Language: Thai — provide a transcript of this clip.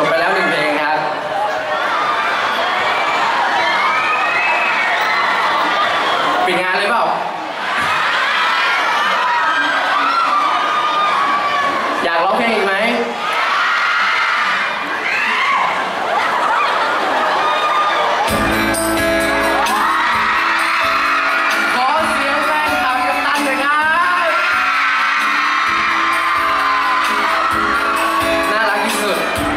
จบไปแล้วหนึ่งเพลงครับ ปิดงานเลยเปล่า อยากร้องเพลงอีกไหม ขอเสียงแฟนคลับกัปตันหน่อยครับ น่ารักที่สุด